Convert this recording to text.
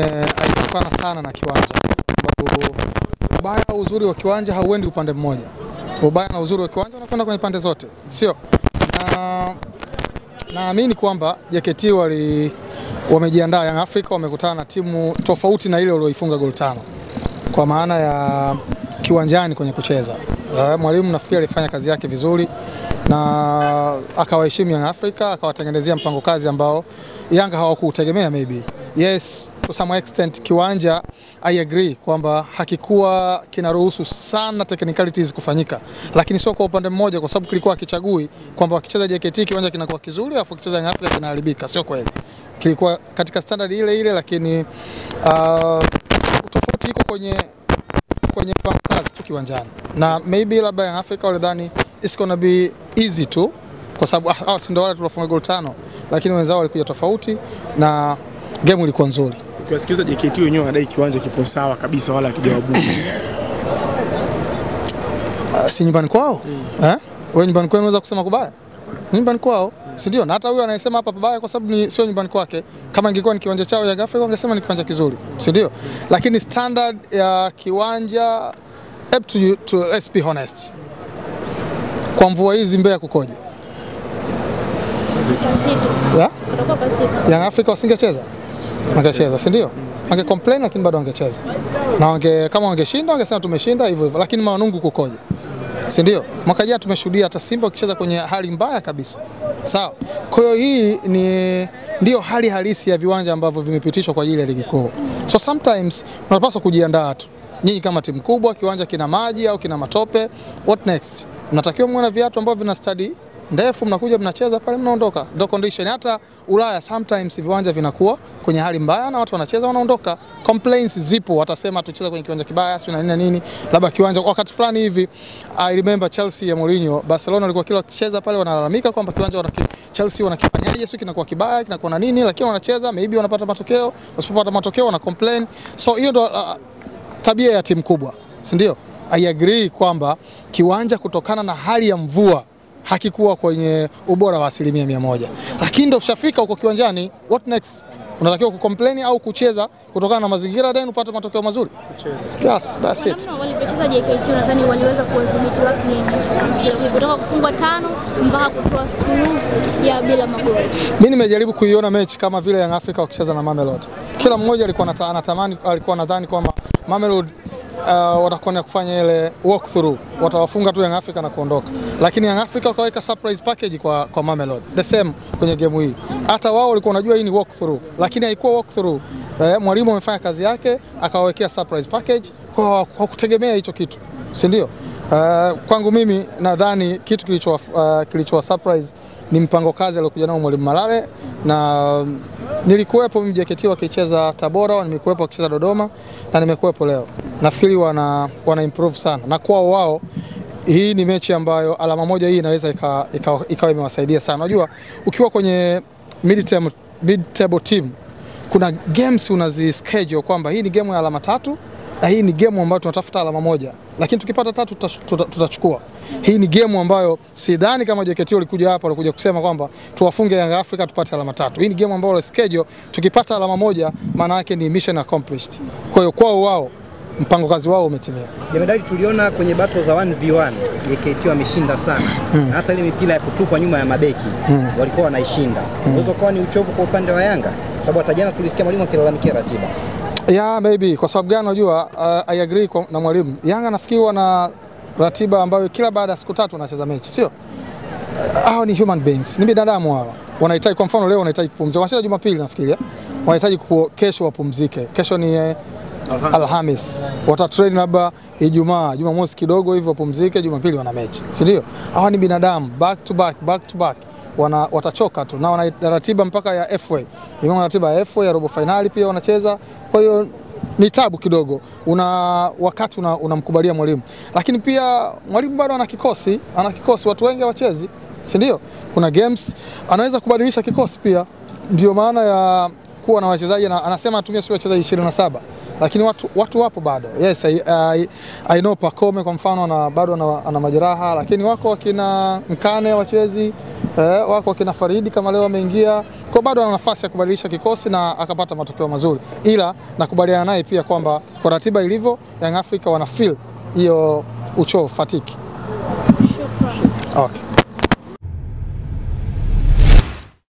haitokana sana na kiwanja, sababu ubaya uzuri wa kiwanja hauendi upande mmoja. Ubaya na uzuri wa kiwanja unakwenda kwenye pande zote, sio? Na naamini kwamba JKT wali wamejiandaa, Young Africa wamekutana na timu tofauti na ile walioifunga goli tano, kwa maana ya kiwanjani kwenye kucheza. Uh, Mwalimu nafikiri alifanya kazi yake vizuri na akawaheshimu Young Africa, akawatengenezea mpango kazi ambao Yanga hawakuutegemea maybe. Yes, to some extent kiwanja I agree kwamba hakikuwa kinaruhusu sana technicalities kufanyika, lakini sio kwa upande mmoja, kwa sababu kilikuwa kichagui kwamba wakicheza JKT kiwanja kinakuwa kizuri, alafu wakicheza Young Africa kinaharibika. Sio kweli, kilikuwa katika standard ile ile, lakini uh, tofauti iko kwenye kwenye kazi tu kiwanjani, na maybe labda Young Africa walidhani it's gonna be easy tu, kwa sababu ah, ah, si ndio wale tulofunga goli tano, lakini wenzao walikuja tofauti na game ilikuwa nzuri. Ukiwasikiliza JKT wenyewe wanadai kiwanja kipo sawa kabisa, wala hakijawabudu. Uh, si nyumbani kwao eh? Wewe nyumbani kwenu unaweza kusema kubaya? Ni nyumbani kwao, si ndio? Na hata huyo anayesema hapa pabaya kwa sababu ni sio nyumbani kwake. Kama ingekuwa ni kiwanja chao ya Africa wangesema ni kiwanja kizuri, si ndio? Lakini standard ya kiwanja up to, you, to let's be honest, kwa mvua hizi Mbeya kukoje? Yeah? Young Africa wasingecheza wangecheza, si ndio? Wange complain lakini bado wangecheza na wange, kama wangeshinda wangesema tumeshinda hivyo hivyo, lakini Manungu kukoje? si ndio? Mwaka jana tumeshuhudia hata Simba ukicheza kwenye hali mbaya kabisa, sawa. Kwa hiyo hii ni ndio hali halisi ya viwanja ambavyo vimepitishwa kwa ajili ya ligi kuu. So sometimes unapaswa kujiandaa tu. Nyinyi kama timu kubwa, kiwanja kina maji au kina matope, what next? Mnatakiwa muwe na viatu ambavyo vina stadi ndefu, mnakuja mnacheza pale, mnaondoka. Ndio condition. Hata Ulaya sometimes viwanja vinakuwa kwenye hali mbaya na watu wanacheza wanaondoka. Complaints zipo, watasema tucheza kwenye kiwanja kibaya, sio na nini nini, labda kiwanja wakati fulani hivi. I remember Chelsea ya Mourinho, Barcelona walikuwa kila wakicheza pale wanalalamika kwamba kiwanja wana Chelsea wanakifanyaje, sio kinakuwa kibaya, kinakuwa na nini, lakini wanacheza maybe wanapata matokeo, wasipopata matokeo wana complain. So hiyo ndo uh, tabia ya timu kubwa, si ndio? I agree kwamba kiwanja kutokana na hali ya mvua hakikuwa kwenye ubora wa asilimia mia moja, lakini ndo ushafika huko kiwanjani, what next? Unatakiwa kucomplain au kucheza kutokana na mazingira then upate matokeo mazuri. Yes, that's it. Walipocheza walivyocheza JKT unadhani waliweza kuwadhibiti wapi Africans kutoka kufungwa tano mpaka kutoa suluhu ya bila magoli? Mimi nimejaribu kuiona mechi kama vile Young Africa wakicheza na Mamelodi. Kila mmoja alikuwa anatamani, alikuwa nadhani kwamba Mamelodi uh, watakuwa kufanya ile walk through, watawafunga tu Young Africa na kuondoka, lakini Young Africa wakaweka surprise package kwa, kwa Mamelodi the same kwenye game hii. Hata wao walikuwa wanajua hii ni walk through, lakini haikuwa walk through. Eh, mwalimu amefanya kazi yake akawawekea surprise package kwa, kwa kutegemea hicho kitu, si ndio? Uh, kwangu mimi nadhani kitu kilicho uh, kilichowa surprise ni mpango kazi aliokuja nao mwalimu Malale na nilikuwepo mimi JKT wakicheza Tabora, nimekuwepo wakicheza Dodoma na nimekuwepo leo. Nafikiri wana, wana improve sana na kwao wao hii ni mechi ambayo alama moja hii inaweza ikawa ika, ika imewasaidia sana. Unajua ukiwa kwenye mid table, mid table team kuna games unazi schedule kwamba hii ni game ya alama tatu na hii ni game ambayo tunatafuta alama moja, lakini tukipata tatu tuta- tuta- tutachukua. Hii ni game ambayo sidhani kama JKT walikuja hapa walikuja kusema kwamba tuwafunge yanga afrika tupate alama tatu. Hii ni game ambayo schedule tukipata alama moja maana yake ni mission accomplished. Kwa hiyo kwao wao mpango kazi wao umetimia. Jemedari, tuliona kwenye battle za 1v1 JKT wameshinda sana mm. hata ile mipira ya kutupwa nyuma ya mabeki walikuwa wanaishinda. Unaweza ukawa ni uchovu kwa upande wa Yanga, sababu hata jana tulisikia mwalimu akilalamikia ratiba. Yeah, maybe kwa sababu gani? Unajua, uh, I agree kwa, na mwalimu. Yanga nafikiri wana ratiba ambayo kila baada ya siku tatu wanacheza mechi, sio? Uh, hao ni human beings, ni binadamu hawa. Wanahitaji kwa mfano leo wanahitaji kupumzika. Wanacheza Jumapili nafikiri. eh? Wanahitaji kesho wapumzike. Kesho ni eh, Alhamis. Watatrain labda Ijumaa, Jumamosi kidogo hivyo wapumzike, Jumapili wana mechi. Si ndio? Hawa ni binadamu, back to back, back to back. Wana, watachoka tu na wana ratiba mpaka ya FA. ni ratiba ya FA ya robo finali pia wanacheza. Kwa hiyo ni tabu kidogo. Una wakati unamkubalia una- mwalimu, lakini pia mwalimu bado ana kikosi, ana kikosi, watu wengi hawachezi, si ndio? Kuna games. Anaweza kubadilisha kikosi pia, ndio maana ya kuwa na wachezaji na anasema atumie sio wachezaji 27 lakini watu, watu wapo bado. Yes, I, I, I know Pacome kwa mfano na bado ana, ana majeraha, lakini wako wakina Mkane wachezi eh, wako wakina Faridi kama leo wameingia. Kwa bado ana nafasi ya kubadilisha kikosi na akapata matokeo mazuri, ila nakubaliana naye pia kwamba kwa ratiba ilivyo, Young Africa wana feel hiyo uchovu fatiki. Shukrani. Okay.